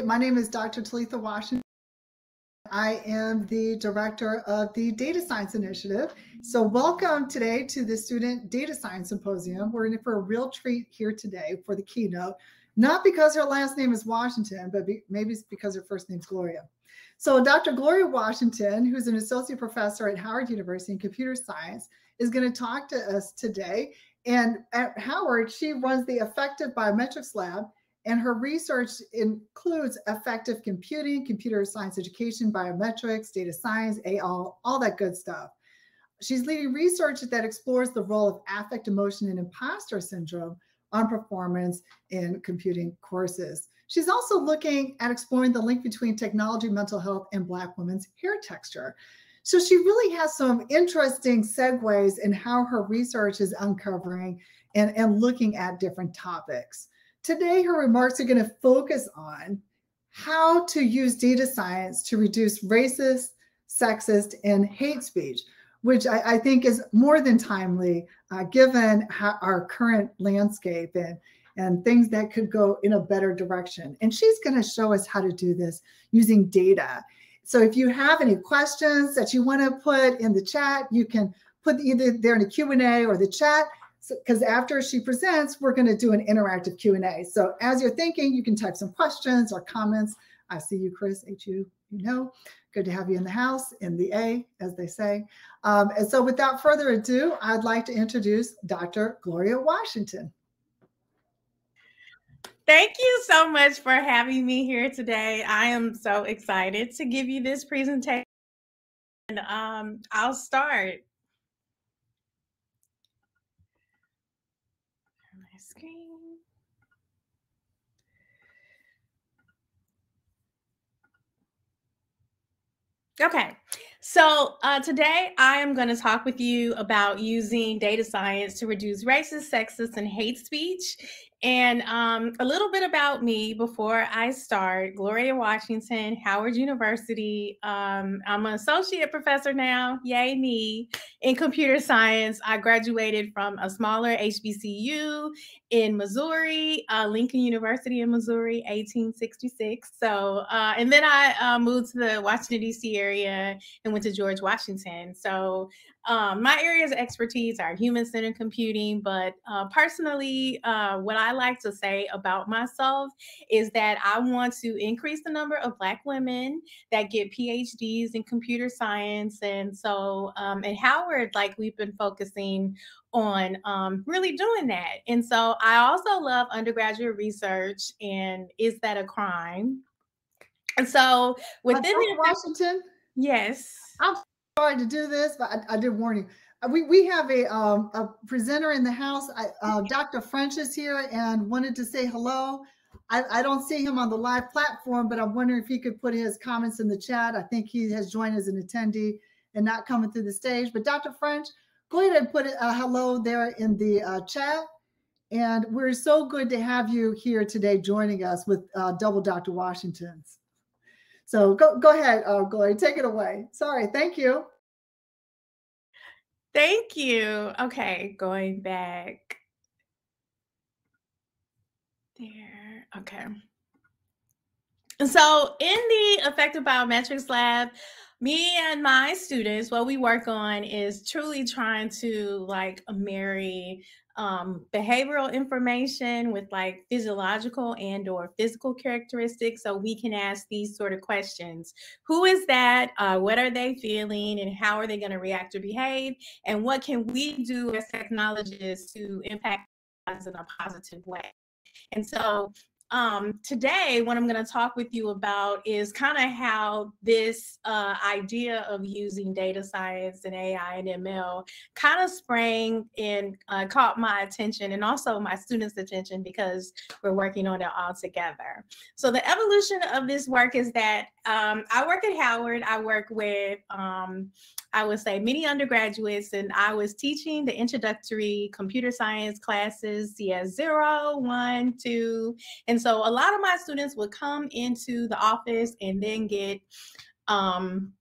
My name is Dr. Talitha Washington. I am the director of the Data Science Initiative. So, welcome today to the Student Data Science Symposium. We're in for a real treat here today for the keynote, not because her last name is Washington, but be, maybe it's because her first name is Gloria. So, Dr. Gloria Washington, who's an associate professor at Howard University in computer science, is going to talk to us today. And at Howard, she runs the Affective Biometrics Lab and her research includes affective computing, computer science education, biometrics, data science, AI, all that good stuff. She's leading research that explores the role of affect, emotion, and imposter syndrome on performance in computing courses. She's also looking at exploring the link between technology, mental health, and Black women's hair texture. So she really has some interesting segues in how her research is uncovering and, and looking at different topics. Today, her remarks are going to focus on how to use data science to reduce racist, sexist, and hate speech, which I, I think is more than timely uh, given our current landscape and, and things that could go in a better direction. And she's going to show us how to do this using data. So if you have any questions that you want to put in the chat, you can put either there in the Q&A or the chat because so, after she presents, we're going to do an interactive Q&A. So as you're thinking, you can type some questions or comments. I see you, Chris, H-U, you know. Good to have you in the house, in the A, as they say. Um, and so without further ado, I'd like to introduce Dr. Gloria Washington. Thank you so much for having me here today. I am so excited to give you this presentation. And um, I'll start. Okay, so uh, today I am going to talk with you about using data science to reduce racist, sexist, and hate speech and um, a little bit about me before I start. Gloria Washington, Howard University. Um, I'm an associate professor now, yay me, in computer science. I graduated from a smaller HBCU in Missouri, uh, Lincoln University in Missouri, 1866. So, uh, and then I uh, moved to the Washington, D.C. area and went to George Washington. So um, my areas of expertise are human centered computing, but uh, personally, uh, what I like to say about myself is that I want to increase the number of Black women that get PhDs in computer science. And so um, at Howard, like we've been focusing on um, really doing that. And so I also love undergraduate research. And is that a crime? And so within the, Washington, yes, I'm sorry to do this, but I, I did warn you. Uh, we, we have a, um, a presenter in the house. I, uh, Dr. French is here and wanted to say hello. I, I, don't see him on the live platform, but I'm wondering if he could put his comments in the chat. I think he has joined as an attendee and not coming through the stage. But Dr. French, go ahead and put a hello there in the uh, chat. And we're so good to have you here today joining us with uh, Double Dr. Washington's. So go go ahead, uh, Gloria, take it away. Sorry, thank you. Thank you. Okay, going back there. Okay. So in the Affective Biometrics Lab, me and my students, what we work on is truly trying to like marry um, behavioral information with like physiological and or physical characteristics so we can ask these sort of questions. Who is that? Uh, what are they feeling? And how are they going to react or behave? And what can we do as technologists to impact in a positive way? And so um, today, what I'm going to talk with you about is kind of how this uh, idea of using data science and AI and ML kind of sprang and uh, caught my attention and also my students' attention because we're working on it all together. So the evolution of this work is that um, I work at Howard. I work with um, I would say many undergraduates, and I was teaching the introductory computer science classes, CS 0, 1, 2. And so a lot of my students would come into the office and then get um,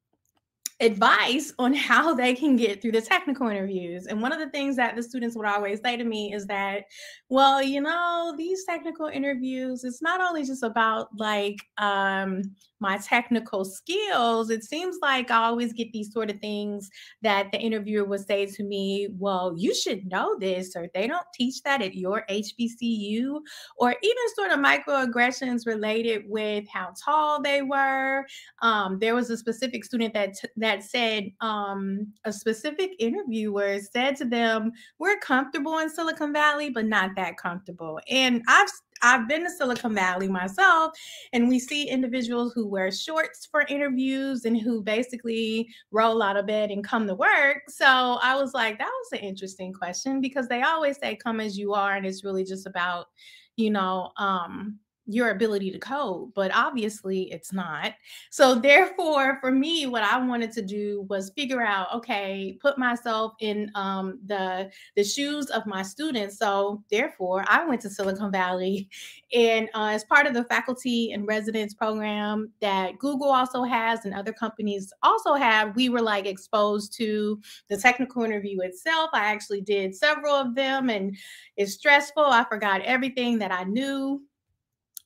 advice on how they can get through the technical interviews. And one of the things that the students would always say to me is that, well, you know, these technical interviews, it's not only just about like um, my technical skills, it seems like I always get these sort of things that the interviewer would say to me, well, you should know this, or they don't teach that at your HBCU, or even sort of microaggressions related with how tall they were. Um, there was a specific student that that said um, a specific interviewer said to them, "We're comfortable in Silicon Valley, but not that comfortable." And I've I've been to Silicon Valley myself, and we see individuals who wear shorts for interviews and who basically roll out of bed and come to work. So I was like, that was an interesting question because they always say, come as you are. And it's really just about, you know, um, your ability to code, but obviously it's not. So, therefore, for me, what I wanted to do was figure out, okay, put myself in um, the the shoes of my students. So, therefore, I went to Silicon Valley, and uh, as part of the faculty and residence program that Google also has and other companies also have, we were like exposed to the technical interview itself. I actually did several of them, and it's stressful. I forgot everything that I knew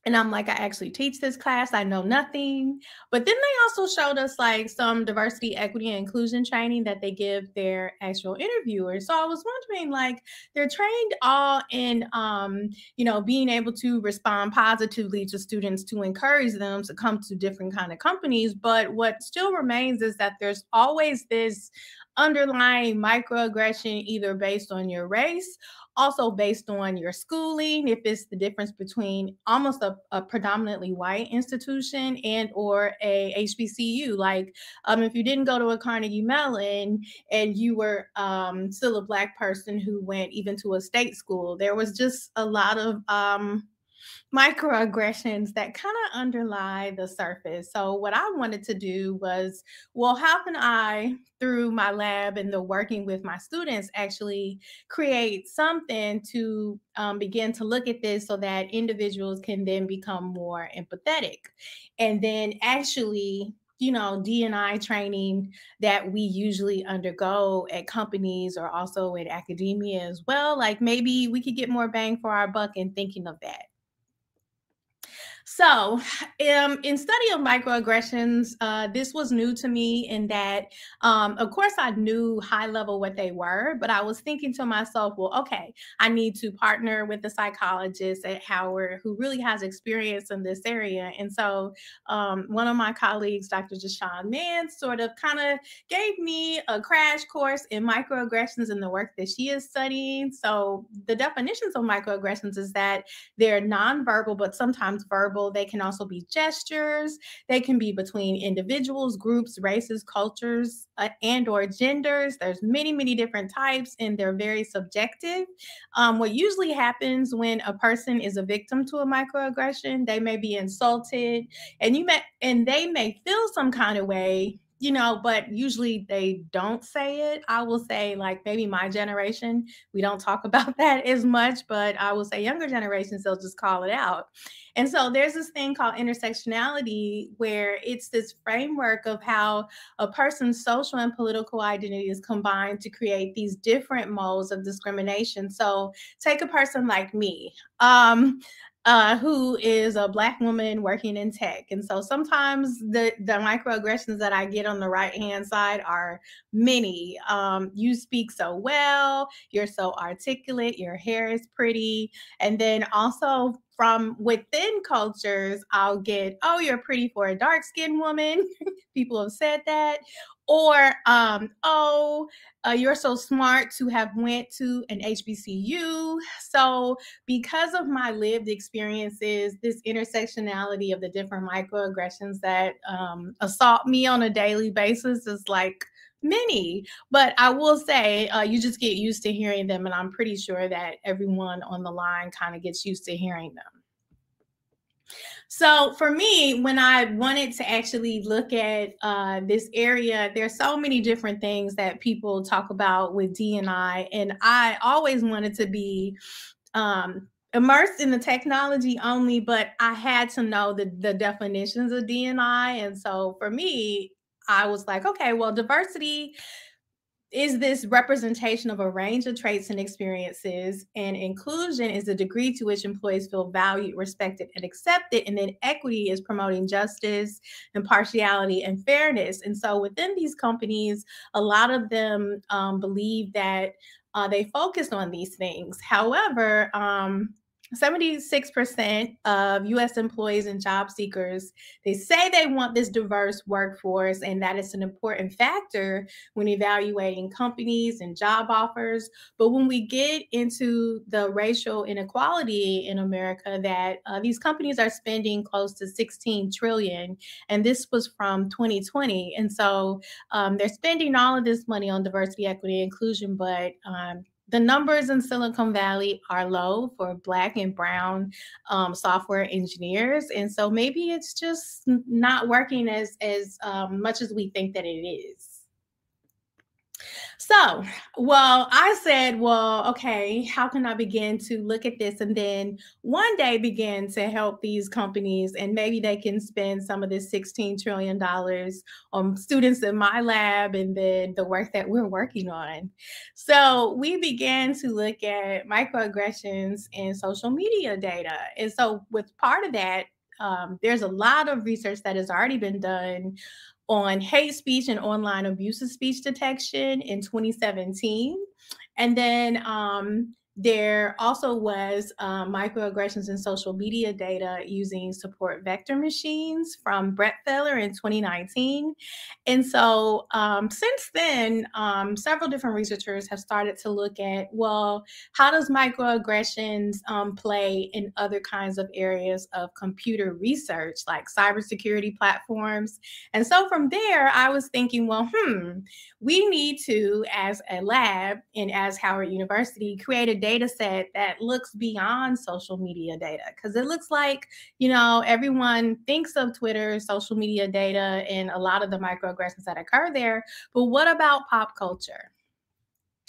and I'm like, I actually teach this class. I know nothing. But then they also showed us like some diversity, equity, and inclusion training that they give their actual interviewers. So I was wondering, like, they're trained all in, um, you know, being able to respond positively to students to encourage them to come to different kind of companies. But what still remains is that there's always this underlying microaggression, either based on your race also based on your schooling if it's the difference between almost a, a predominantly white institution and or a hbcu like um, if you didn't go to a carnegie mellon and you were um, still a black person who went even to a state school there was just a lot of um, microaggressions that kind of underlie the surface. So, what I wanted to do was, well, how can I, through my lab and the working with my students, actually create something to um, begin to look at this so that individuals can then become more empathetic and then actually you know d&i training that we usually undergo at companies or also in academia as well like maybe we could get more bang for our buck in thinking of that so, um, in study of microaggressions, uh, this was new to me in that, um, of course, I knew high level what they were, but I was thinking to myself, well, okay, I need to partner with a psychologist at Howard who really has experience in this area. And so, um, one of my colleagues, Dr. Jashawn Mann, sort of kind of gave me a crash course in microaggressions and the work that she is studying. So, the definitions of microaggressions is that they're nonverbal, but sometimes verbal verbal, they can also be gestures, they can be between individuals, groups, races, cultures, uh, and or genders. There's many, many different types and they're very subjective. Um, what usually happens when a person is a victim to a microaggression, they may be insulted and you may and they may feel some kind of way you know, but usually they don't say it. I will say, like, maybe my generation, we don't talk about that as much, but I will say younger generations, they'll just call it out. And so there's this thing called intersectionality where it's this framework of how a person's social and political identity is combined to create these different modes of discrimination. So take a person like me. Um, uh, who is a black woman working in tech. And so sometimes the, the microaggressions that I get on the right hand side are many. Um, you speak so well, you're so articulate, your hair is pretty. And then also from within cultures, I'll get, oh, you're pretty for a dark skinned woman. People have said that or um, oh uh, you're so smart to have went to an hbcu so because of my lived experiences this intersectionality of the different microaggressions that um, assault me on a daily basis is like many. But i will say uh, you just get used to hearing them and i'm pretty sure that everyone on the line kind of gets used to hearing them so for me, when I wanted to actually look at uh, this area, there's so many different things that people talk about with D&I, and I always wanted to be um, immersed in the technology only, but I had to know the, the definitions of D&I. And so for me, I was like, okay, well, diversity is this representation of a range of traits and experiences and inclusion is the degree to which employees feel valued respected and accepted and then equity is promoting justice impartiality and fairness. And so within these companies a lot of them um, believe that uh, they focus on these things. However um, 76% of US employees and job seekers they say they want this diverse workforce and that is an important factor when evaluating companies and job offers. But when we get into the racial inequality in America that uh, these companies are spending close to 16 trillion and this was from 2020 and so um, they're spending all of this money on diversity equity inclusion but um, the numbers in Silicon Valley are low for Black and Brown um, software engineers, and so maybe it's just not working as as um, much as we think that it is. So, well, I said, well, okay, how can I begin to look at this and then one day begin to help these companies and maybe they can spend some of this $16 trillion on students in my lab and then the work that we're working on. So, we began to look at microaggressions in social media data. And so, with part of that, um, there's a lot of research that has already been done on hate speech and online abusive speech detection in 2017. And then um, there also was um, microaggressions in social media data using support vector machines from Breitfeller in 2019. And so um, since then, um, several different researchers have started to look at, well, how does microaggressions um, play in other kinds of areas of computer research, like cybersecurity platforms? And so from there, I was thinking, well, hmm, we need to, as a lab and as Howard University, create a data set that looks beyond social media data because it looks like you know everyone thinks of twitter social media data and a lot of the microaggressions that occur there but what about pop culture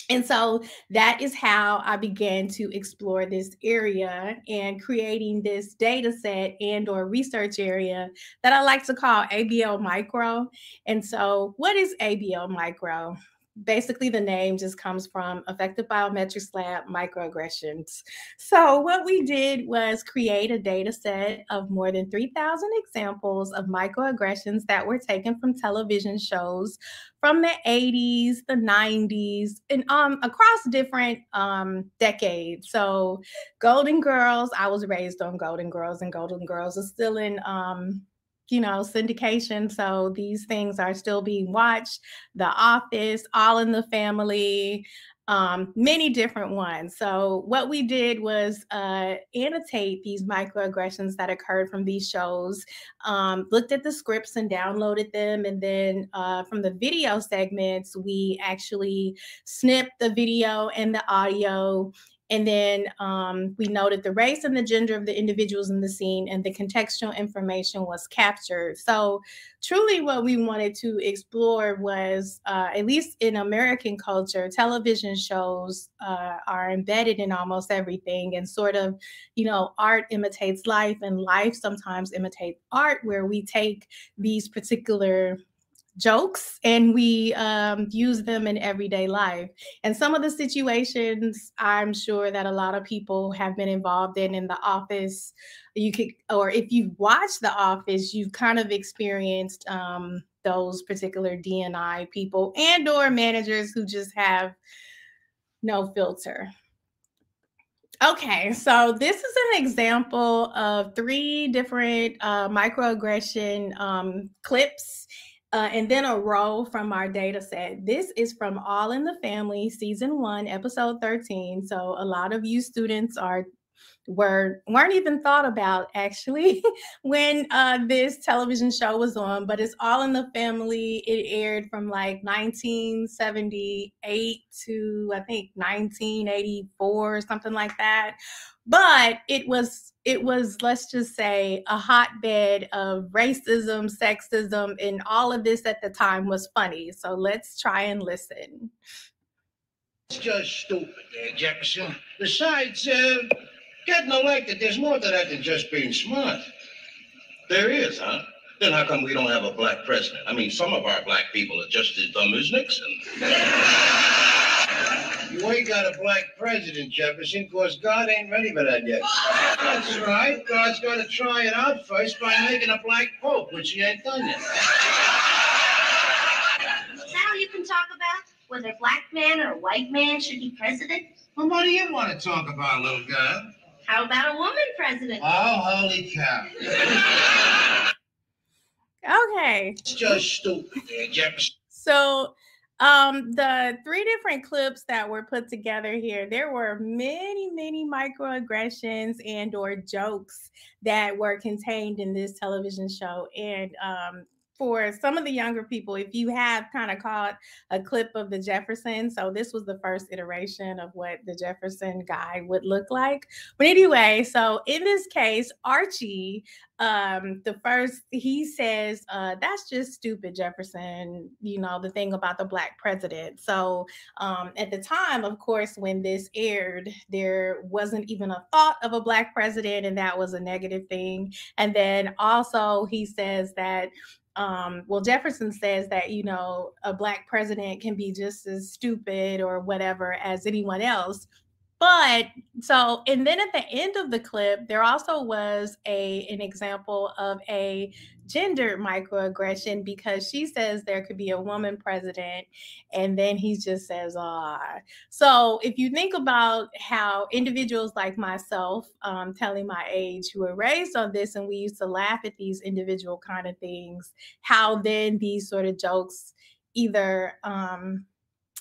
and so that is how I began to explore this area and creating this data set and or research area that I like to call ABL Micro. And so what is ABL Micro? Basically the name just comes from affective biometrics lab microaggressions. So what we did was create a data set of more than 3000 examples of microaggressions that were taken from television shows from the 80s the 90s and um across different um decades. So golden girls i was raised on golden girls and golden girls is still in um you know, syndication. So these things are still being watched. The Office, All in the Family, um, many different ones. So what we did was uh, annotate these microaggressions that occurred from these shows, um, looked at the scripts and downloaded them, and then uh, from the video segments, we actually snipped the video and the audio and then um, we noted the race and the gender of the individuals in the scene, and the contextual information was captured. So, truly, what we wanted to explore was, uh, at least in American culture, television shows uh, are embedded in almost everything, and sort of, you know, art imitates life, and life sometimes imitates art, where we take these particular jokes and we um, use them in everyday life. And some of the situations I'm sure that a lot of people have been involved in in the office, you could, or if you've watched The Office, you've kind of experienced um, those particular D&I people and or managers who just have no filter. Okay, so this is an example of three different uh, microaggression um, clips uh, and then a row from our data set. This is from All in the Family, season one, episode 13. So a lot of you students are were weren't even thought about actually when uh, this television show was on but it's all in the family. It aired from like 1978 to i think 1984 or something like that. But it was it was let's just say a hotbed of racism sexism and all of this at the time was funny. So let's try and listen. It's just stupid there jefferson besides uh, getting elected there's more to that than just being smart there is huh Then how come we don't have a black president? I mean, some of our black people are just as dumb as Nixon. You ain't got a black president, Jefferson, because God ain't ready for that yet. That's right. God's got to try it out first by making a black pope, which he ain't done yet. Is that all you can talk about? Whether a black man or a white man should be president? Well, what do you want to talk about, little girl? How about a woman president? Oh, holy cow. Okay. It's just stupid, there, Jefferson. So um the three different clips that were put together here there were many many microaggressions and or jokes that were contained in this television show and um for some of the younger people, if you have kind of caught a clip of the Jefferson, so this was the first iteration of what the Jefferson guy would look like. But anyway, so in this case, Archie, um, the first he says, uh, that's just stupid, Jefferson, you know, the thing about the black president. So um, at the time, of course, when this aired, there wasn't even a thought of a black president, and that was a negative thing. And then also he says that um, well, Jefferson says that, you know, a black president can be just as stupid or whatever as anyone else. But so, and then at the end of the clip, there also was a an example of a gender microaggression because she says there could be a woman president, and then he just says, "Ah." So if you think about how individuals like myself, um, telling my age, who were raised on this, and we used to laugh at these individual kind of things, how then these sort of jokes either um,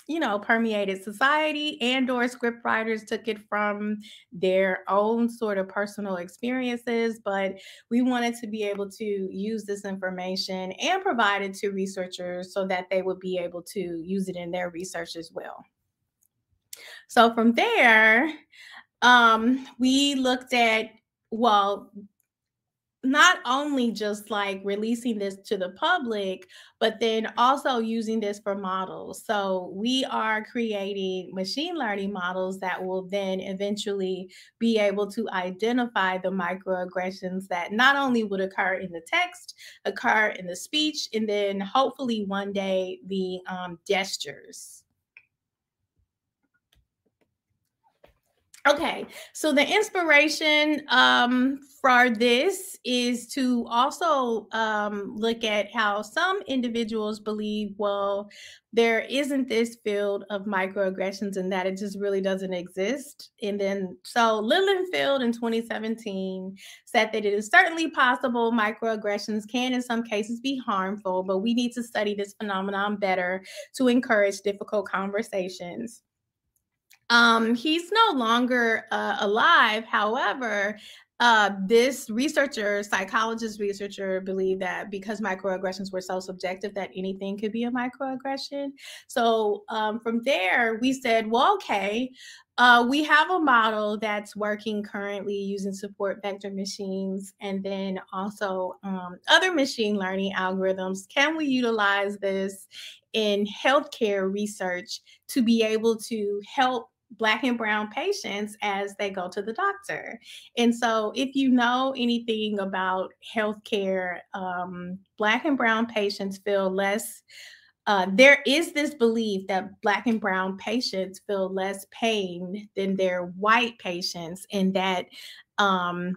you know permeated society and or script writers took it from their own sort of personal experiences but we wanted to be able to use this information and provide it to researchers so that they would be able to use it in their research as well. So from there um, we looked at well not only just like releasing this to the public, but then also using this for models. So we are creating machine learning models that will then eventually be able to identify the microaggressions that not only would occur in the text, occur in the speech, and then hopefully one day the um, gestures. Okay, so the inspiration um, for this is to also um, look at how some individuals believe, well, there isn't this field of microaggressions and that it just really doesn't exist. And then, so Lilienfeld in 2017 said that it is certainly possible microaggressions can, in some cases, be harmful, but we need to study this phenomenon better to encourage difficult conversations. Um, he's no longer uh, alive. However, uh, this researcher, psychologist researcher, believed that because microaggressions were so subjective, that anything could be a microaggression. So um, from there, we said, well, okay, uh, we have a model that's working currently using support vector machines and then also um, other machine learning algorithms. Can we utilize this in healthcare research to be able to help black and brown patients as they go to the doctor. And so, if you know anything about healthcare, um, black and brown patients feel less. Uh, there is this belief that black and brown patients feel less pain than their white patients, and that um,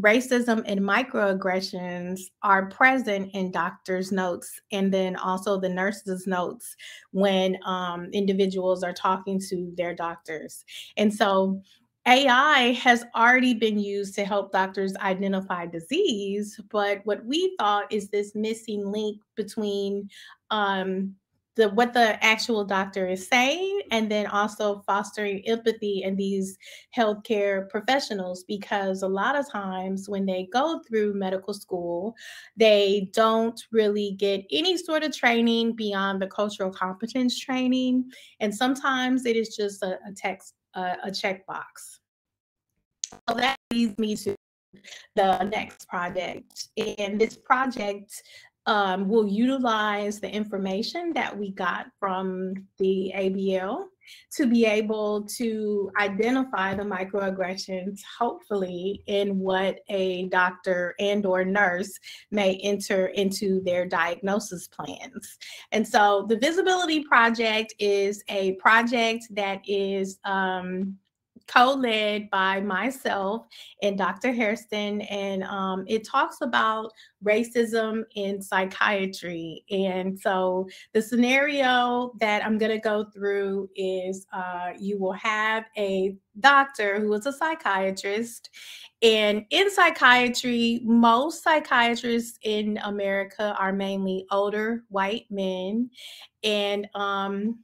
racism and microaggressions are present in doctors' notes and then also the nurses' notes when um, individuals are talking to their doctors. And so AI has already been used to help doctors identify disease, but what we thought is this missing link between um, the what the actual doctor is saying and then also fostering empathy in these healthcare professionals because a lot of times when they go through medical school they don't really get any sort of training beyond the cultural competence training and sometimes it is just a, a text uh, a checkbox so that leads me to the next project. And this project um, will utilize the information that we got from the ABL to be able to identify the microaggressions hopefully in what a doctor and or nurse may enter into their diagnosis plans. And so the visibility project is a project that is um, co-led by myself and Dr. Hairston, and um, it talks about racism in psychiatry. And so the scenario that I'm going to go through is uh, you will have a doctor who is a psychiatrist. And in psychiatry, most psychiatrists in America are mainly older white men. And um,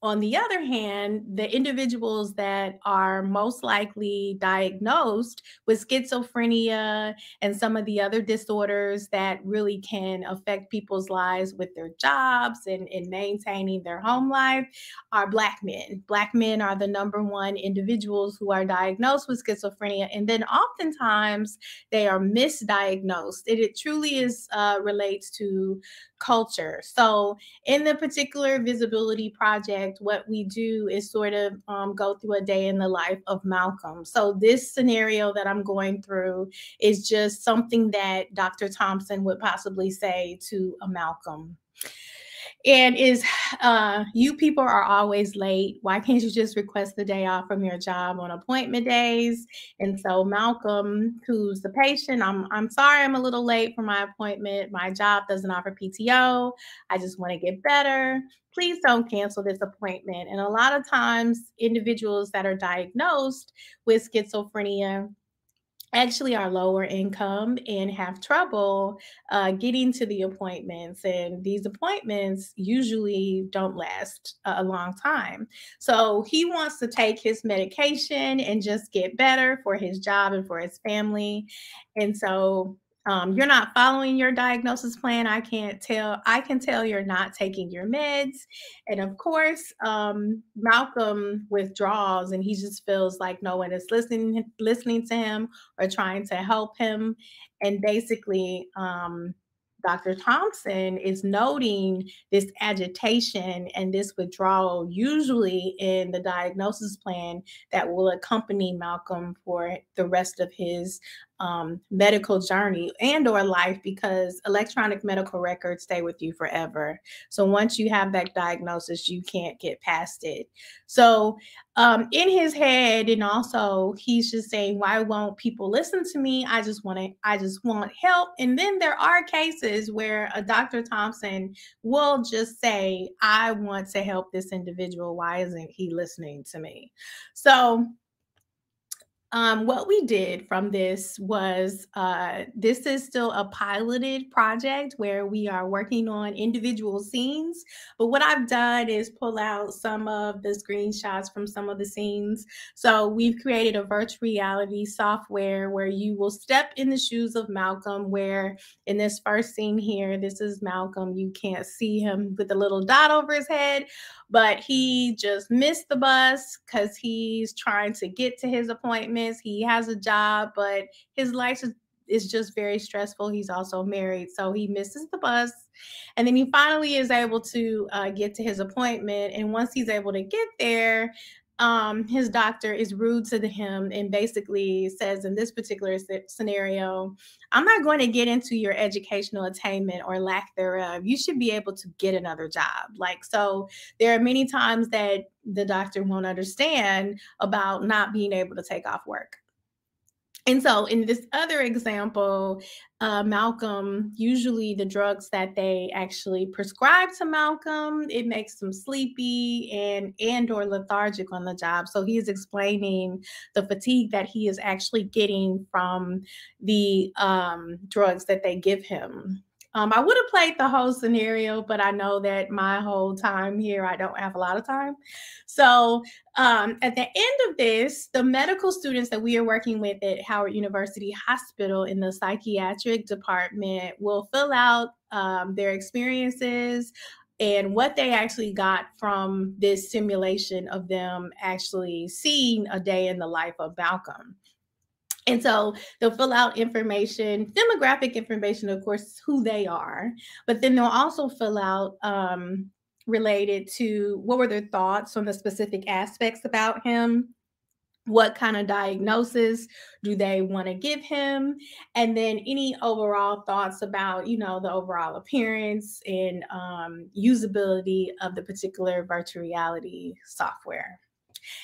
on the other hand, the individuals that are most likely diagnosed with schizophrenia and some of the other disorders that really can affect people's lives with their jobs and, and maintaining their home life are Black men. Black men are the number one individuals who are diagnosed with schizophrenia. And then oftentimes they are misdiagnosed. It, it truly is uh, relates to culture. So, in the particular visibility project, what we do is sort of um, go through a day in the life of Malcolm. So, this scenario that I'm going through is just something that Dr. Thompson would possibly say to a Malcolm and is uh, you people are always late. Why can't you just request the day off from your job on appointment days? And so Malcolm, who's the patient, I'm I'm sorry I'm a little late for my appointment. My job doesn't offer PTO. I just want to get better. Please don't cancel this appointment. And a lot of times, individuals that are diagnosed with schizophrenia actually are lower income and have trouble uh, getting to the appointments. And these appointments usually don't last a long time. So he wants to take his medication and just get better for his job and for his family. And so um, you're not following your diagnosis plan. I can't tell. I can tell you're not taking your meds. And of course, um, Malcolm withdraws and he just feels like no one is listening listening to him or trying to help him. And basically, um, Dr. Thompson is noting this agitation and this withdrawal, usually in the diagnosis plan that will accompany Malcolm for the rest of his um, medical journey and or life because electronic medical records stay with you forever. So once you have that diagnosis you can't get past it. So um, in his head and also he's just saying why won't people listen to me? I just want to i just want help. And then there are cases where a dr thompson will just say i want to help this individual. Why isn't he listening to me? So um, what we did from this was uh, this is still a piloted project where we are working on individual scenes. But what I've done is pull out some of the screenshots from some of the scenes. So we've created a virtual reality software where you will step in the shoes of Malcolm, where in this first scene here, this is Malcolm. You can't see him with a little dot over his head, but he just missed the bus because he's trying to get to his He has a job, but his life is, is just very stressful. He's also married, so he misses the bus. And then he finally is able to uh, get to his appointment. And once he's able to get there, um, his doctor is rude to him and basically says, in this particular scenario, I'm not going to get into your educational attainment or lack thereof. You should be able to get another job. Like, so there are many times that the doctor won't understand about not being able to take off work. And so, in this other example, uh, Malcolm, usually the drugs that they actually prescribe to Malcolm, it makes him sleepy and and or lethargic on the job. So he's explaining the fatigue that he is actually getting from the um, drugs that they give him. Um, I would have played the whole scenario, but I know that my whole time here, I don't have a lot of time. So um, at the end of this, the medical students that we are working with at Howard University Hospital in the psychiatric department will fill out um, their experiences and what they actually got from this simulation of them actually seeing a day in the life of Malcolm. And so they'll fill out information, demographic information, of course, who they are, but then they'll also fill out um, related to what were their thoughts on the specific aspects about him, what kind of diagnosis do they want to give him? And then any overall thoughts about you know the overall appearance and um, usability of the particular virtual reality software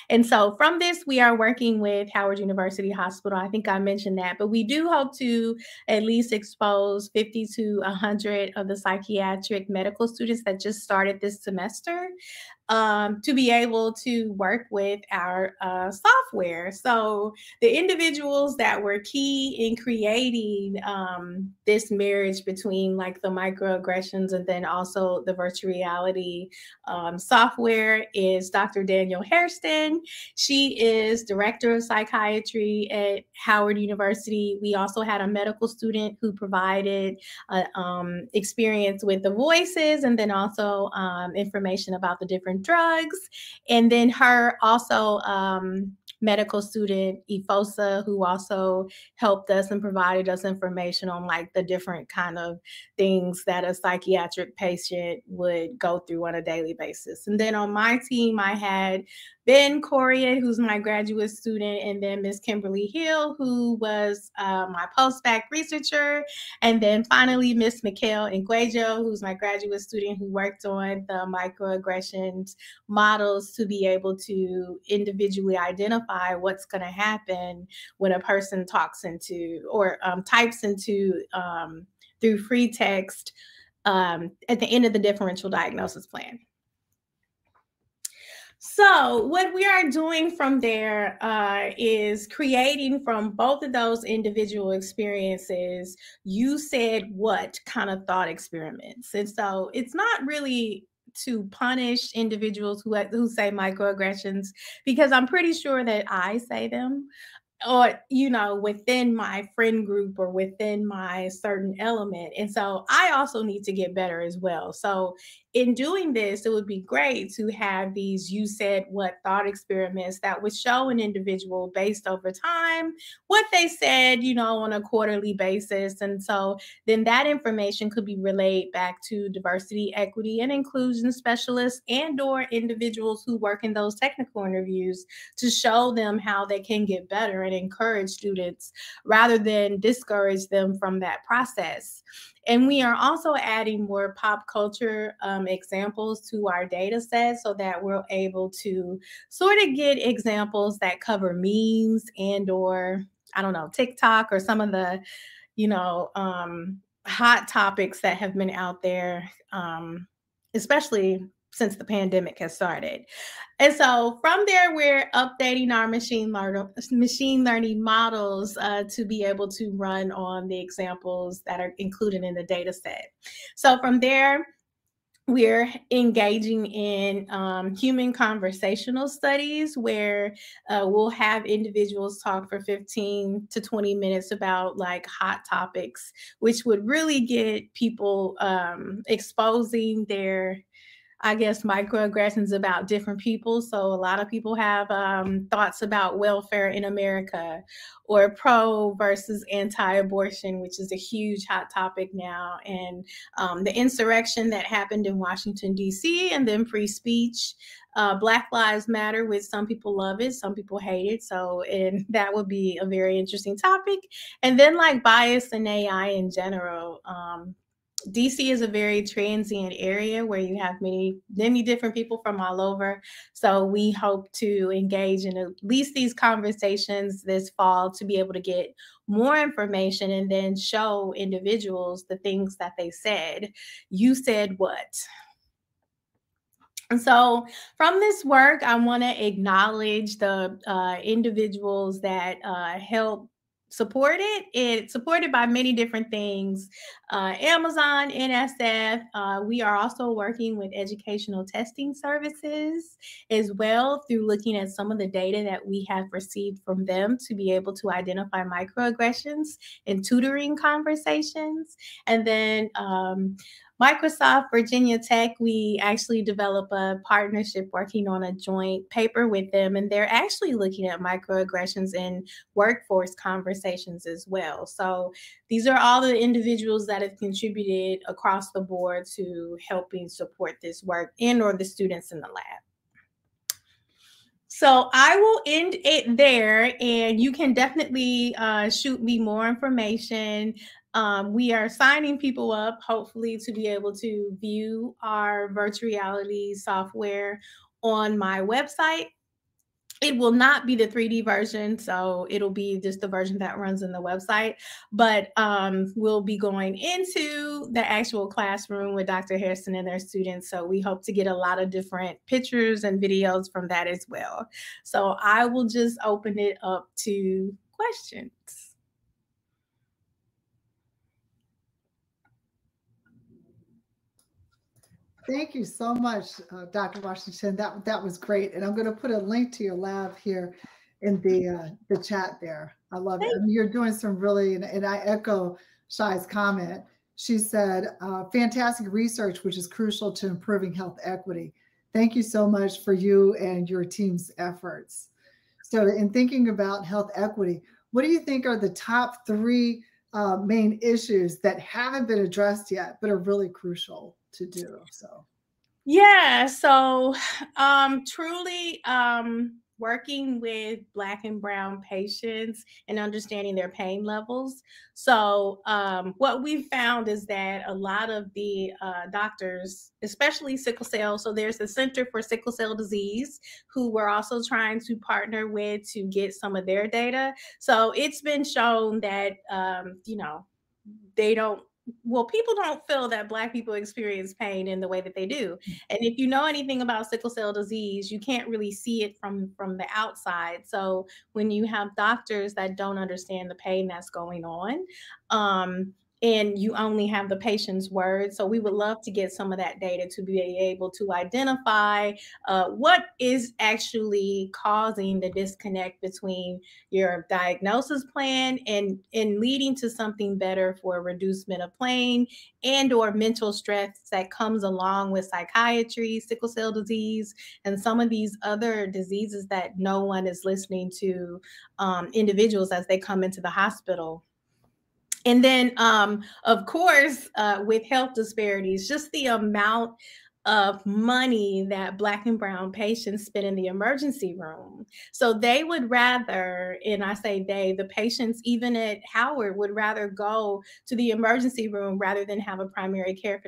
and so from this, we are working with Howard University Hospital. I think I mentioned that, but we do hope to at least expose 50 to 100 of the psychiatric medical students that just started this semester um, to be able to work with our uh, software. So the individuals that were key in creating um, this marriage between like the microaggressions and then also the virtual reality um, software is Dr. Danielle Hairston. She is director of psychiatry at Howard University. We also had a medical student who provided uh, um, experience with the voices and then also um, information about the different drugs. And then her also um, medical student Efosa, who also helped us and provided us information on like the different kind of things that a psychiatric patient would go through on a daily basis. And then on my team, I had Ben Corian, who's my graduate student, and then Miss Kimberly Hill, who was uh, my post-bac researcher, and then finally Miss Mikhail Nguejo, who's my graduate student who worked on the microaggressions models to be able to individually identify what's going to happen when a person talks into or um, types into um, through free text um, at the end of the differential diagnosis plan. So, what we are doing from there uh, is creating from both of those individual experiences, you said what kind of thought experiments. And so, it's not really to punish individuals who, who say microaggressions because I'm pretty sure that I say them or you know within my friend group or within my certain element and so i also need to get better as well so in doing this, it would be great to have these you said what thought experiments that would show an individual based over time what they said, you know, on a quarterly basis. And so then that information could be relayed back to diversity, equity, and inclusion specialists and or individuals who work in those technical interviews to show them how they can get better and encourage students rather than discourage them from that process. And we are also adding more pop culture um, examples to our data set so that we're able to sort of get examples that cover memes and or I don't know, TikTok or some of the, you know, um, hot topics that have been out there, um, especially since the pandemic has started. And so from there, we're updating our machine learning machine learning models uh, to be able to run on the examples that are included in the data set. So from there, we're engaging in um, human conversational studies where uh, we'll have individuals talk for 15 to 20 minutes about like hot topics, which would really get people um, exposing their I guess, microaggressions about different people. So a lot of people have um, thoughts about welfare in America or pro versus anti-abortion, which is a huge hot topic now, and um, the insurrection that happened in Washington D.C. and then free speech. Uh, Black Lives Matter, which some people love it, some people hate it. So, and that would be a very interesting topic. And then, like bias and AI in general, um, DC is a very transient area where you have many, many different people from all over. So we hope to engage in at least these conversations this fall to be able to get more information and then show individuals the things that they said. You said what? And so, from this work, I want to acknowledge the uh, individuals that uh, help supported. It's supported by many different things. Uh, Amazon, NSF. Uh, we are also working with educational testing services as well through looking at some of the data that we have received from them to be able to identify microaggressions in tutoring conversations. And then um, Microsoft, Virginia Tech, we actually develop a partnership working on a joint paper with them, and they're actually looking at microaggressions in workforce conversations as well. So these are all the individuals that have contributed across the board to helping support this work and or the students in the lab. So I will end it there, and you can definitely uh, shoot me more information. Um, we are signing people up, hopefully, to be able to view our virtual reality software on my website it will not be the 3D version, so it'll be just the version that runs in the website. But um, we'll be going into the actual classroom with Dr. Hairston and their students. So we hope to get a lot of different pictures and videos from that as well. So I will just open it up to questions. Thank you so much, uh, Dr. Washington. That that was great, and I'm going to put a link to your lab here in the uh, the chat there. I love it. I mean, you're doing some really, and, and I echo Shai's comment. She said, uh, "Fantastic research, which is crucial to improving health equity." Thank you so much for you and your team's efforts. So, in thinking about health equity, what do you think are the top three uh, main issues that haven't been addressed yet, but are really crucial? To do. So yeah, so um truly um working with black and brown patients and understanding their pain levels so um, what we found is that a lot of the uh, doctors especially sickle cell so there's the center for sickle cell disease who we're also trying to partner with to get some of their data so it's been shown that um, you know they don't well, people don't feel that Black people experience pain in the way that they do. And if you know anything about sickle cell disease, you can't really see it from from the outside. So when you have doctors that don't understand the pain that's going on, um, and you only have the patient's word. So we would love to get some of that data to be able to identify uh, what is actually causing the disconnect between your diagnosis plan and and leading to something better for reducement of pain and or mental stress that comes along with psychiatry, sickle cell disease, and some of these other diseases that no one is listening to um, individuals as they come into the hospital and then, um, of course, uh, with health disparities, just the amount of money that black and brown patients spend in the emergency room. So they would rather, and I say they, the patients even at Howard would rather go to the emergency room rather than have a primary care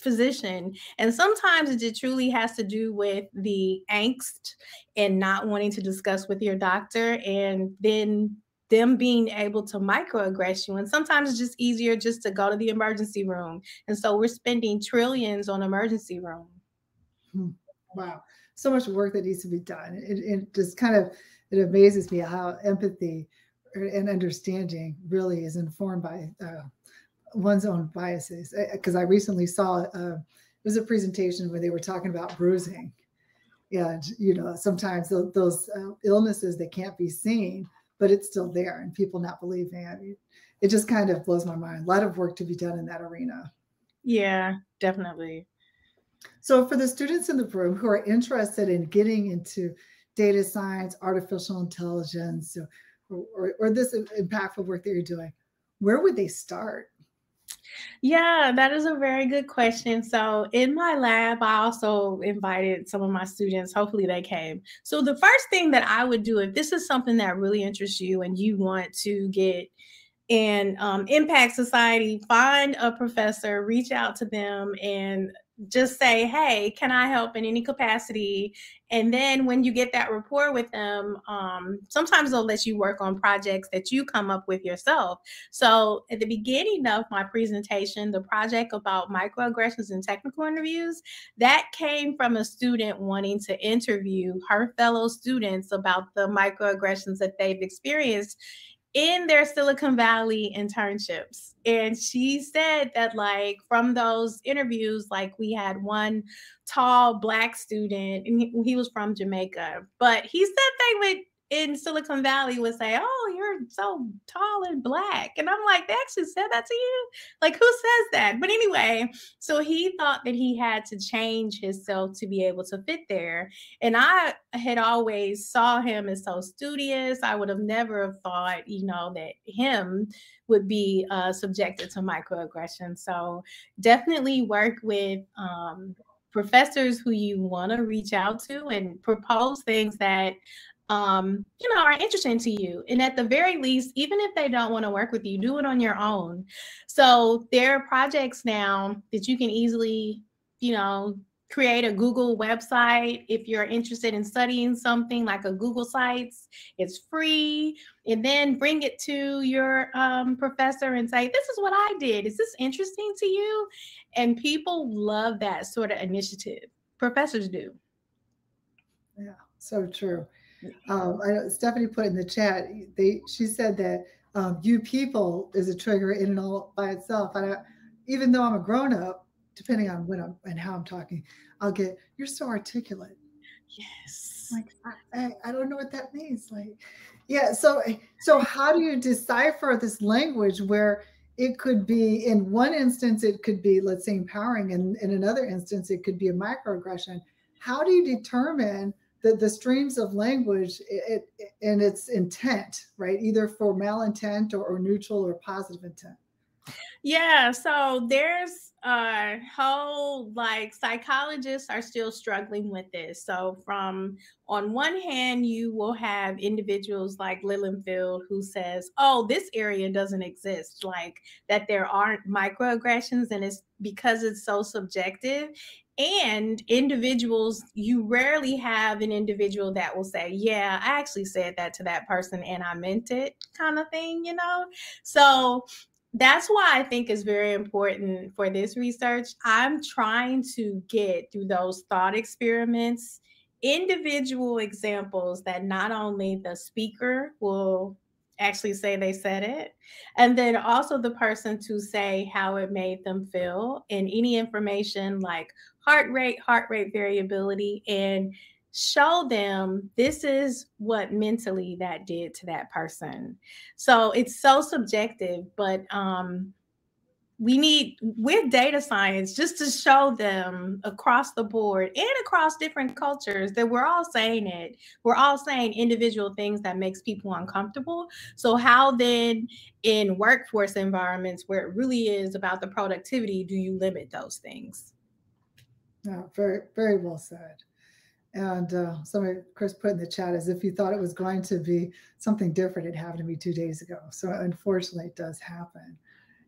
physician. And sometimes it truly has to do with the angst and not wanting to discuss with your doctor and then them being able to microaggress you. And sometimes it's just easier just to go to the emergency room. And so we're spending trillions on emergency room. Hmm. Wow. So much work that needs to be done. It, it just kind of it amazes me how empathy and understanding really is informed by uh, one's own biases. Because I, I, recently saw uh, it was a presentation where they were talking about bruising, and you know sometimes those, those uh, illnesses that can't be seen but it's still there and people not believing it. It just kind of blows my mind. A lot of work to be done in that arena. Yeah, definitely. So, for the students in the room who are interested in getting into data science, artificial intelligence, or, or, or this impactful work that you're doing, where would they start? Yeah, that is a very good question. So, in my lab, I also invited some of my students. Hopefully, they came. So, the first thing that I would do if this is something that really interests you and you want to get and um, impact society, find a professor, reach out to them, and just say, hey, can I help in any capacity? And then when you get that rapport with them, um, sometimes they'll let you work on projects that you come up with yourself. So at the beginning of my presentation, the project about microaggressions and technical interviews, that came from a student wanting to interview her fellow students about the microaggressions that they've experienced in their Silicon Valley internships. And she said that, like, from those interviews, like, we had one tall black student, and he, he was from Jamaica, but he said they would in Silicon Valley would say, "Oh, you're so tall and black," and I'm like, "They actually said that to you? Like, who says that?" But anyway, so he thought that he had to change himself to be able to fit there, and I had always saw him as so studious. I would have never have thought, you know, that him would be uh, subjected to microaggression. So definitely work with um, professors who you want to reach out to and propose things that um, you know, are interesting to you. And at the very least, even if they don't want to work with you, do it on your own. So there are projects now that you can easily, you know, create a Google website if you're interested in studying something like a Google Sites. It's free. And then bring it to your um, professor and say, This is what I did. Is this interesting to you? And people love that sort of initiative. Professors do. Yeah, so true. Um, I know Stephanie put in the chat. They she said that um, you people is a trigger in and all by itself. And I, even though I'm a grown up, depending on when I'm and how I'm talking, I'll get you're so articulate. Yes. Like I, I don't know what that means. Like, yeah. So so how do you decipher this language where it could be in one instance it could be let's say empowering and in another instance it could be a microaggression how do you determine the, the streams of language it, it, and its intent, right? Either for malintent or, or neutral or positive intent. Yeah, so there's a whole like psychologists are still struggling with this. So from on one hand, you will have individuals like Lilienfeld who says, "Oh, this area doesn't exist," like that there aren't microaggressions, and it's because it's so subjective and individuals you rarely have an individual that will say yeah i actually said that to that person and i meant it kind of thing you know? So that's why i think it's very important for this research. I'm trying to get through those thought experiments individual examples that not only the speaker will actually say they said it. And then also the person to say how it made them feel and any information like heart rate, heart rate variability, and show them this is what mentally that did to that person. So it's so subjective, but um we need with data science just to show them across the board and across different cultures that we're all saying it. We're all saying individual things that makes people uncomfortable. So how then in workforce environments where it really is about the productivity do you limit those things? Yeah very very well said. And uh, somebody chris put in the chat as if you thought it was going to be something different. It happened to me two days ago. So unfortunately it does happen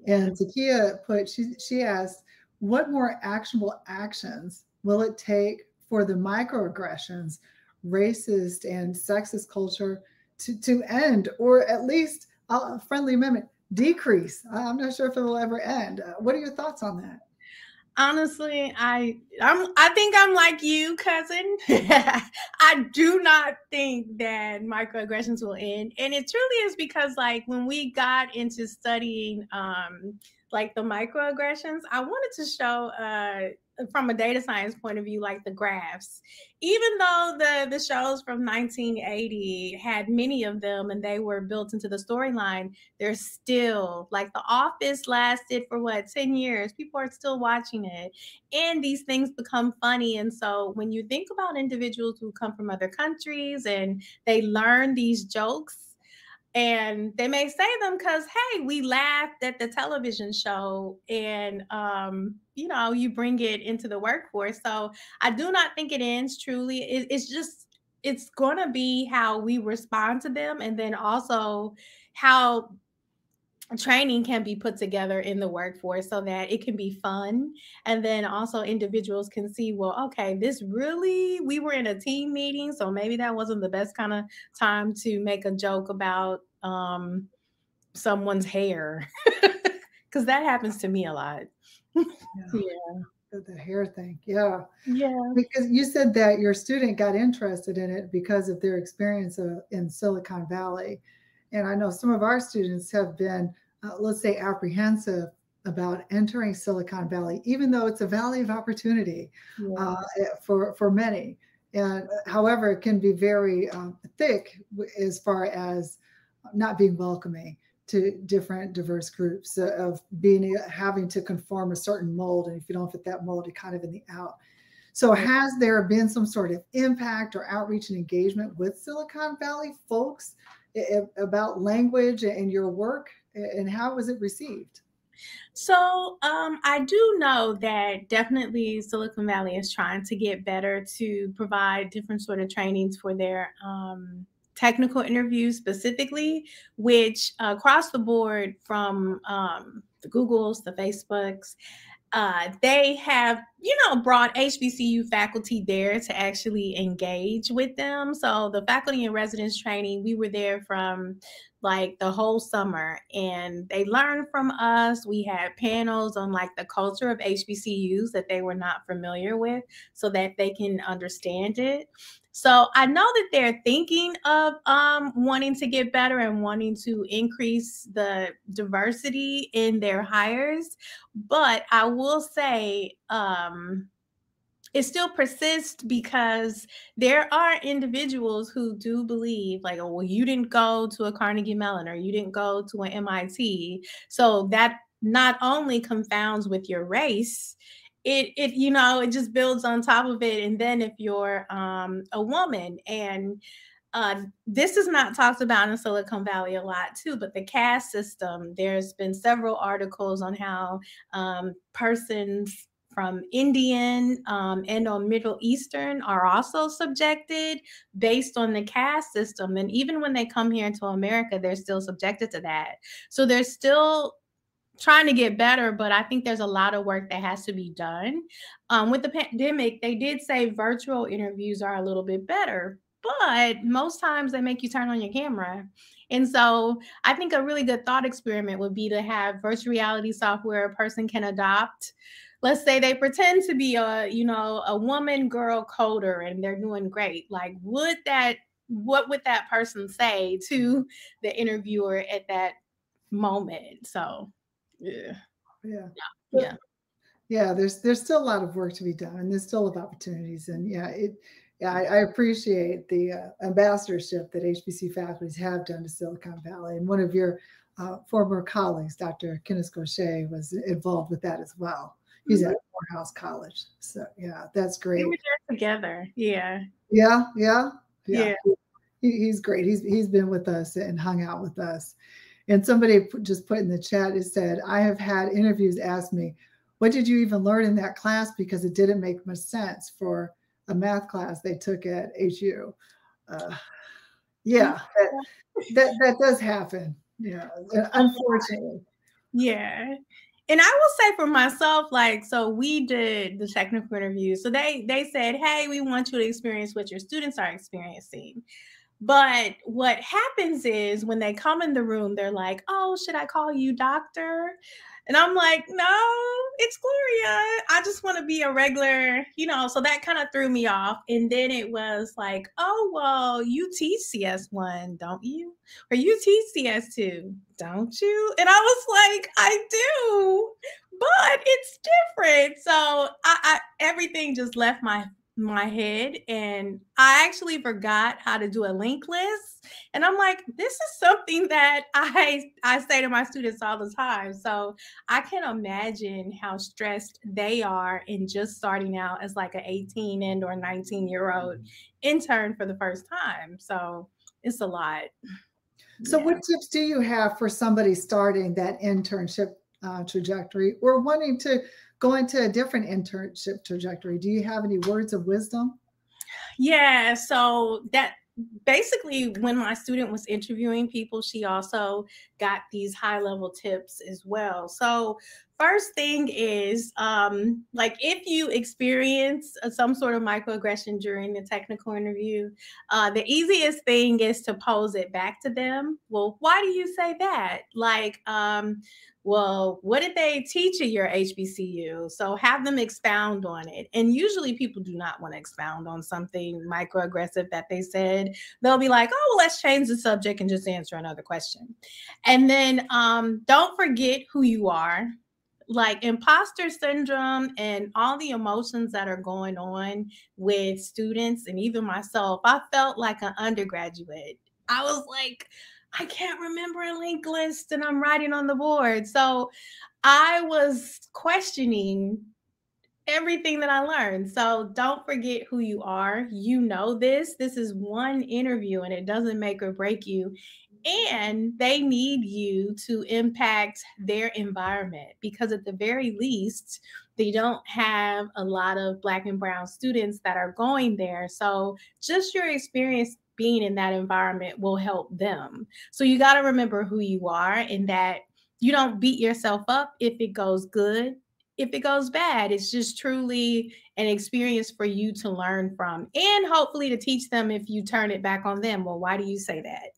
and Takia put, she, she asked, what more actionable actions will it take for the microaggressions, racist and sexist culture to, to end, or at least a friendly amendment decrease? I'm not sure if it will ever end. Uh, what are your thoughts on that? Honestly i i'm i think i'm like you cousin. I do not think that microaggressions will end and it truly is because like when we got into studying um like the microaggressions i wanted to show uh from a data science point of view like the graphs. Even though the the shows from 1980 had many of them and they were built into the storyline they're still like the office lasted for what 10 years? People are still watching it. And these things become funny. And so when you think about individuals who come from other countries and they learn these jokes and they may say them because hey we laughed at the television show and um you know you bring it into the workforce. So i do not think it ends truly. It, it's just it's going to be how we respond to them and then also how training can be put together in the workforce so that it can be fun and then also individuals can see well okay this really we were in a team meeting so maybe that wasn't the best kind of time to make a joke about um someone's hair. Because that happens to me a lot. Yeah. yeah. The hair thing yeah. Yeah. Because you said that your student got interested in it because of their experience uh, in silicon valley and i know some of our students have been uh, let's say, apprehensive about entering Silicon Valley, even though it's a valley of opportunity uh, for for many. And uh, however, it can be very um, thick as far as not being welcoming to different diverse groups uh, of being uh, having to conform a certain mold and if you don't fit that mold you're kind of in the out. So has there been some sort of impact or outreach and engagement with silicon valley folks about language and your work and how was it received so um, I do know that definitely Silicon Valley is trying to get better to provide different sort of trainings for their um, technical interviews specifically, which uh, across the board from um, the Googles, the Facebooks, uh, they have, you know, brought HBCU faculty there to actually engage with them. So the faculty and residence training, we were there from like the whole summer and they learned from us. We had panels on like the culture of HBCUs that they were not familiar with so that they can understand it. So I know that they're thinking of um, wanting to get better and wanting to increase the diversity in their hires. But I will say, um, it still persists because there are individuals who do believe like oh well you didn't go to a carnegie mellon or you didn't go to an mit so that not only confounds with your race it it you know it just builds on top of it. And then if you're um a woman and uh, this is not talked about in Silicon Valley a lot too, but the caste system, there's been several articles on how um, persons from Indian um, and on Middle Eastern are also subjected based on the caste system. And even when they come here into America, they're still subjected to that. So they're still trying to get better, but I think there's a lot of work that has to be done. Um, with the pandemic, they did say virtual interviews are a little bit better, but most times they make you turn on your camera. And so I think a really good thought experiment would be to have virtual reality software a person can adopt. Let's say they pretend to be a, you know, a woman girl coder and they're doing great. Like, would that, what would that person say to the interviewer at that moment? So yeah. Yeah. Yeah. Yeah. There's there's still a lot of work to be done, and there's still a lot of opportunities. And yeah, it yeah, I, I appreciate the uh, ambassadorship that HBC faculties have done to Silicon Valley. And one of your uh, former colleagues, Dr. Kenneth Gaucher, was involved with that as well. He's at Morehouse College. So yeah, that's great. We were there together. Yeah. Yeah. Yeah. Yeah. yeah. He, he's great. He's he's been with us and hung out with us. And somebody just put in the chat, it said, I have had interviews ask me, what did you even learn in that class? Because it didn't make much sense for a math class they took at HU. Uh, yeah, that, that, that does happen. Yeah, unfortunately. Yeah. And I will say for myself, like, so we did the technical interview. So they they said, hey, we want you to experience what your students are experiencing. But what happens is when they come in the room, they're like, oh, should I call you doctor? And I'm like, no, it's Gloria. I just want to be a regular, you know. So that kind of threw me off. And then it was like, oh, well, you teach CS1, don't you? Or you teach CS2, don't you? And I was like, I do, but it's different. So I, I everything just left my my head and I actually forgot how to do a link list. And I'm like, this is something that I I say to my students all the time. So I can imagine how stressed they are in just starting out as like an 18 and or 19 year old intern for the first time. So it's a lot. So yeah. what tips do you have for somebody starting that internship uh, trajectory or wanting to go into a different internship trajectory, do you have any words of wisdom? Yeah, so that basically when my student was interviewing people, she also got these high level tips as well. So first thing is um, like if you experience uh, some sort of microaggression during the technical interview uh, the easiest thing is to pose it back to them well why do you say that like um, well, what did they teach at your HBCU? So have them expound on it. And usually people do not want to expound on something microaggressive that they said. They'll be like, oh, well, let's change the subject and just answer another question. And then um, don't forget who you are like imposter syndrome and all the emotions that are going on with students and even myself, I felt like an undergraduate. I was like, I can't remember a linked list and I'm writing on the board. So I was questioning everything that I learned. So don't forget who you are. You know this. This is one interview and it doesn't make or break you. And they need you to impact their environment because, at the very least, they don't have a lot of Black and Brown students that are going there. So, just your experience being in that environment will help them. So, you got to remember who you are and that you don't beat yourself up if it goes good if it goes bad. It's just truly an experience for you to learn from and hopefully to teach them if you turn it back on them. Well, why do you say that?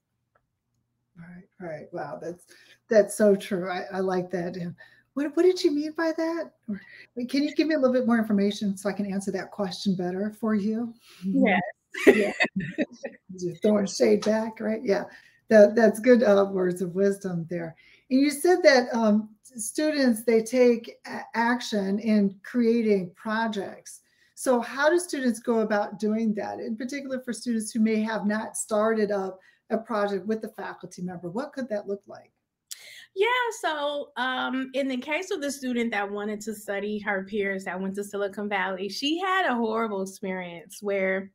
Right. Wow, that's that's so true. I, I like that. And what what did you mean by that? Or, can you give me a little bit more information so I can answer that question better for you? Yes. yeah. Just throwing shade back, right? Yeah. That that's good uh, words of wisdom there. And you said that um, students they take action in creating projects. So how do students go about doing that? In particular, for students who may have not started up a project with a faculty member, what could that look like? Yeah, so um, in the case of the student that wanted to study her peers that went to Silicon Valley, she had a horrible experience where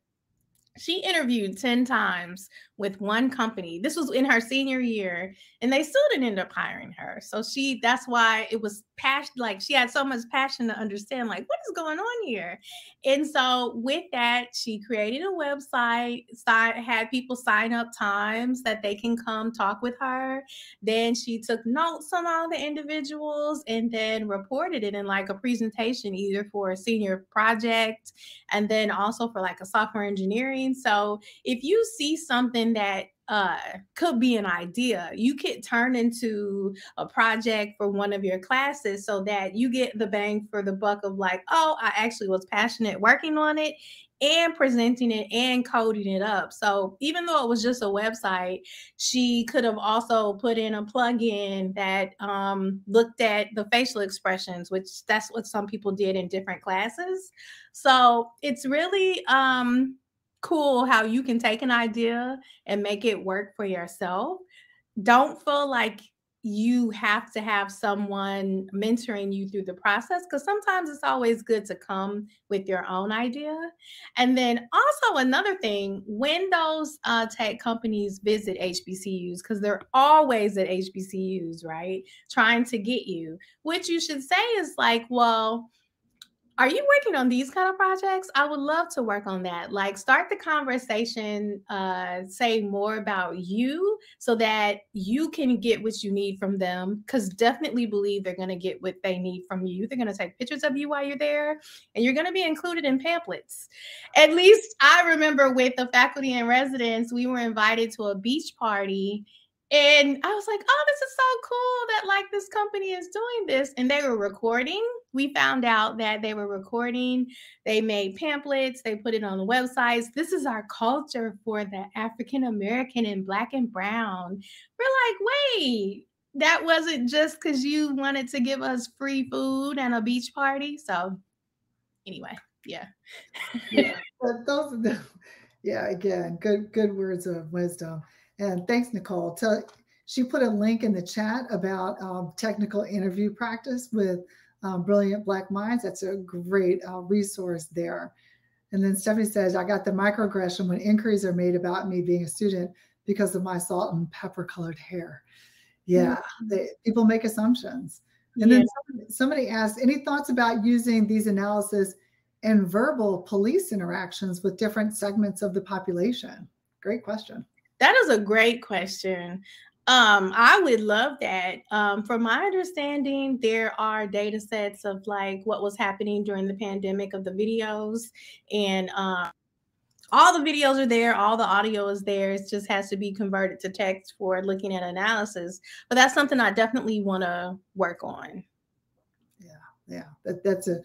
she interviewed 10 times with one company. This was in her senior year, and they still didn't end up hiring her. So she that's why it was passion like she had so much passion to understand like what is going on here. And so with that, she created a website, had people sign up times that they can come talk with her. Then she took notes on all the individuals and then reported it in like a presentation either for a senior project and then also for like a software engineering. So if you see something that uh, could be an idea. You could turn into a project for one of your classes so that you get the bang for the buck of like, oh, I actually was passionate working on it and presenting it and coding it up. So even though it was just a website, she could have also put in a plugin that um, looked at the facial expressions, which that's what some people did in different classes. So it's really um, cool how you can take an idea and make it work for yourself. Don't feel like you have to have someone mentoring you through the process because sometimes it's always good to come with your own idea. And then also another thing, when those uh, tech companies visit HBCUs, because they're always at HBCUs, right? Trying to get you, what you should say is like, well, are you working on these kind of projects? I would love to work on that. Like start the conversation, uh, say more about you so that you can get what you need from them. Cause definitely believe they're gonna get what they need from you. They're gonna take pictures of you while you're there and you're gonna be included in pamphlets. At least I remember with the faculty and residents, we were invited to a beach party and I was like, oh, this is so cool that like this company is doing this. And they were recording. We found out that they were recording. They made pamphlets, they put it on the websites. This is our culture for the African American and Black and Brown. We're like, wait, that wasn't just because you wanted to give us free food and a beach party. So, anyway, yeah. yeah, those yeah, again, good, good words of wisdom. And thanks, Nicole. Tell, she put a link in the chat about um, technical interview practice with um, Brilliant Black Minds. That's a great uh, resource there. And then Stephanie says, I got the microaggression when inquiries are made about me being a student because of my salt and pepper colored hair. Yeah, mm-hmm. they, people make assumptions. And yeah. then somebody, somebody asked, any thoughts about using these analysis and verbal police interactions with different segments of the population? Great question. That is a great question. Um, I would love that. Um, from my understanding, there are data sets of like what was happening during the pandemic of the videos, and um, all the videos are there, all the audio is there. It just has to be converted to text for looking at analysis. But that's something I definitely want to work on. Yeah, yeah, that, that's a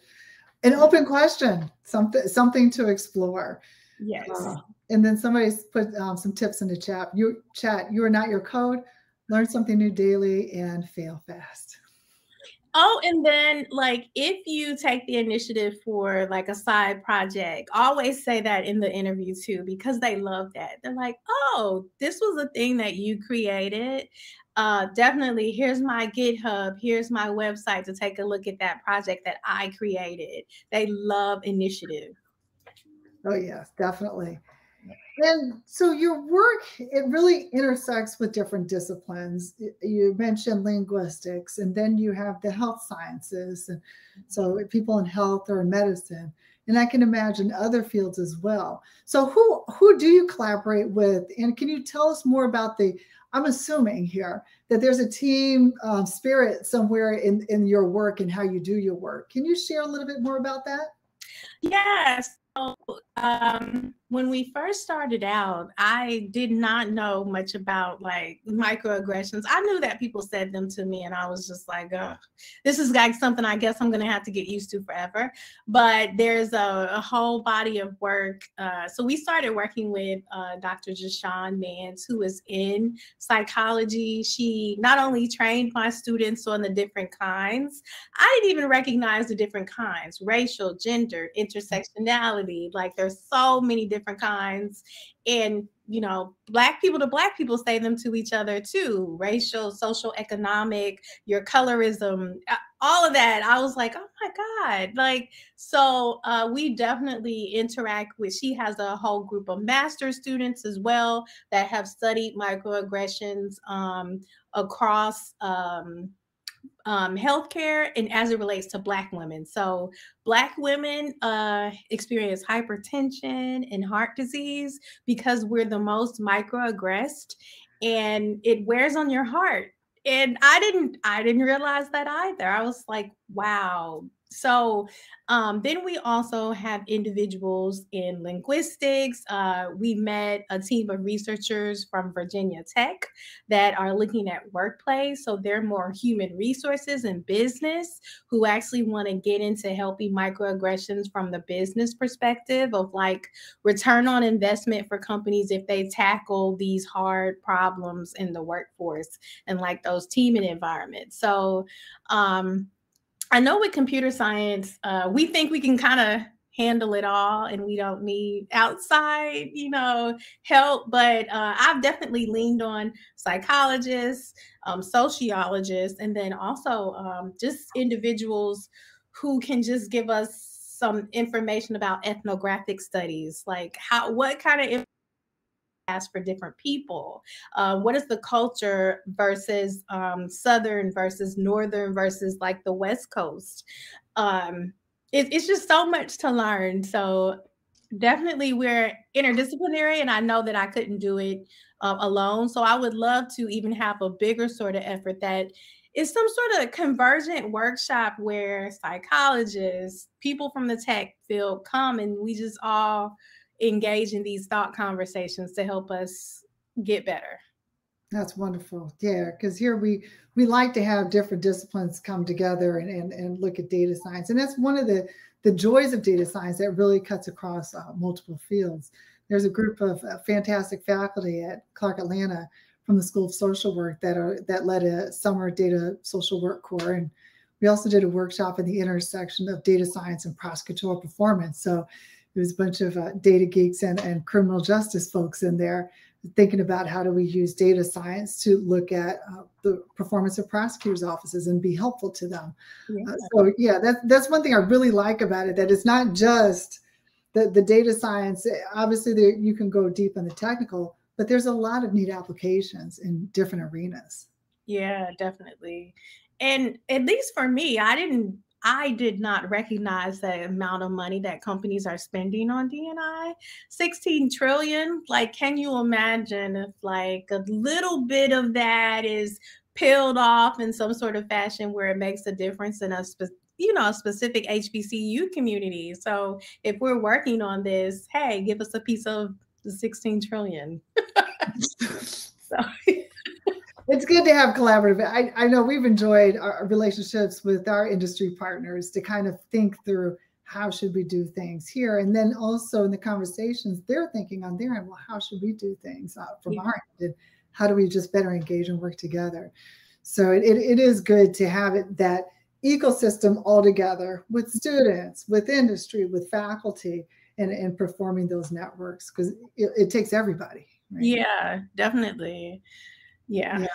an open question, something something to explore. Yes. Uh, and then somebody's put um, some tips in the chat. You chat. You are not your code. Learn something new daily and fail fast. Oh, and then like if you take the initiative for like a side project, always say that in the interview too, because they love that. They're like, oh, this was a thing that you created. Uh, definitely, here's my GitHub, here's my website to take a look at that project that I created. They love initiative. Oh, yes, definitely. And so your work, it really intersects with different disciplines. You mentioned linguistics, and then you have the health sciences. And so people in health or in medicine. And I can imagine other fields as well. So who who do you collaborate with? And can you tell us more about the, I'm assuming here that there's a team um, spirit somewhere in, in your work and how you do your work. Can you share a little bit more about that? Yes. So, um, when we first started out, I did not know much about like microaggressions. I knew that people said them to me, and I was just like, oh, this is like something I guess I'm going to have to get used to forever. But there's a, a whole body of work. Uh, so we started working with uh, Dr. Jashawn Mans, who is in psychology. She not only trained my students on the different kinds, I didn't even recognize the different kinds racial, gender, intersectionality. Like there's so many different different kinds. And you know black people to black people say them to each other too racial social economic your colorism all of that. I was like oh my god. Like so uh, we definitely interact with she has a whole group of master students as well that have studied microaggressions um, across um, um, healthcare and as it relates to Black women. So, Black women uh, experience hypertension and heart disease because we're the most microaggressed and it wears on your heart. And I didn't, I didn't realize that either. I was like, wow, so um, then we also have individuals in linguistics. Uh, we met a team of researchers from Virginia Tech that are looking at workplace. So they're more human resources and business who actually want to get into helping microaggressions from the business perspective of like return on investment for companies if they tackle these hard problems in the workforce and like those teaming environments. So um, I know with computer science, uh, we think we can kind of handle it all and we don't need outside, you know, help. But uh, I've definitely leaned on psychologists, um, sociologists, and then also um, just individuals who can just give us some information about ethnographic studies, like how what kind of for different people. Uh, what is the culture versus um, Southern versus Northern versus like the West Coast? Um, it, it's just so much to learn. So definitely we're interdisciplinary, and I know that I couldn't do it uh, alone. So I would love to even have a bigger sort of effort that is some sort of convergent workshop where psychologists, people from the tech field come and we just all engage in these thought conversations to help us get better. That's wonderful. Yeah, because here we we like to have different disciplines come together and, and and look at data science, and that's one of the the joys of data science that really cuts across uh, multiple fields. There's a group of uh, fantastic faculty at Clark Atlanta from the School of Social Work that are that led a summer data social work core, and we also did a workshop in the intersection of data science and prosecutorial performance. So there's a bunch of uh, data geeks and, and criminal justice folks in there thinking about how do we use data science to look at uh, the performance of prosecutors' offices and be helpful to them. Yeah. Uh, so yeah, that's that's one thing I really like about it. That it's not just the the data science. Obviously, there, you can go deep in the technical, but there's a lot of neat applications in different arenas. Yeah, definitely. And at least for me, I didn't I did not recognize the amount of money that companies are spending on D&I. 16 trillion. Like, can you imagine if like a little bit of that is peeled off in some sort of fashion where it makes a difference in a you know, specific HBCU community. So if we're working on this, hey, give us a piece of the 16 trillion. so it's good to have collaborative. I, I know we've enjoyed our relationships with our industry partners to kind of think through how should we do things here, and then also in the conversations they're thinking on their end. Well, how should we do things uh, from yeah. our end? And how do we just better engage and work together? So it, it, it is good to have it that ecosystem all together with students, with industry, with faculty, and, and performing those networks because it, it, takes everybody. Right? Yeah, definitely. Yeah. yeah.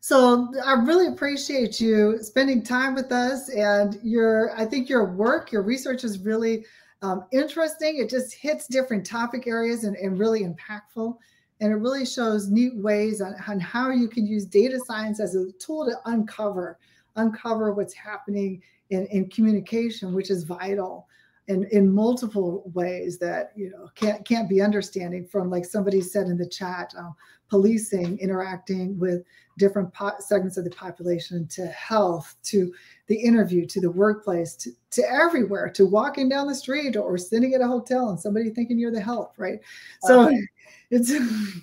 So I really appreciate you spending time with us and your, I think your work, your research is really um, interesting. It just hits different topic areas and, and really impactful. And it really shows neat ways on, on how you can use data science as a tool to uncover, uncover what's happening in, in communication, which is vital in, in multiple ways that you know can't can't be understanding from like somebody said in the chat um, policing interacting with different po- segments of the population to health to the interview to the workplace to, to everywhere to walking down the street or sitting at a hotel and somebody thinking you're the help right so okay. it's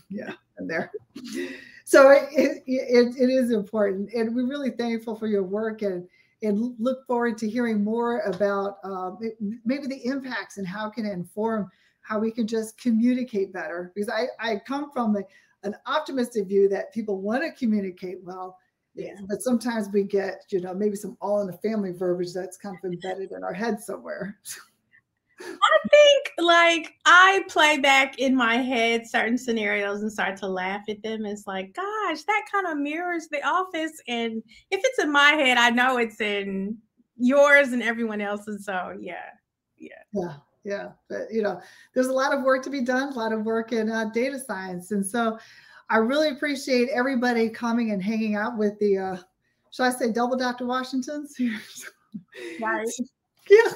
yeah and there so it, it, it, it is important and we're really thankful for your work and and look forward to hearing more about um, maybe the impacts and how can it inform how we can just communicate better. Because I, I come from the, an optimistic view that people want to communicate well, yeah. but sometimes we get, you know, maybe some all in the family verbiage that's kind of embedded in our head somewhere. I think like I play back in my head certain scenarios and start to laugh at them. It's like, gosh, that kind of mirrors the office. And if it's in my head, I know it's in yours and everyone else's. So yeah, yeah. Yeah. Yeah. But you know, there's a lot of work to be done, a lot of work in uh, data science. And so I really appreciate everybody coming and hanging out with the uh should I say double Dr. Washingtons? right. Yeah